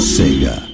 Sega.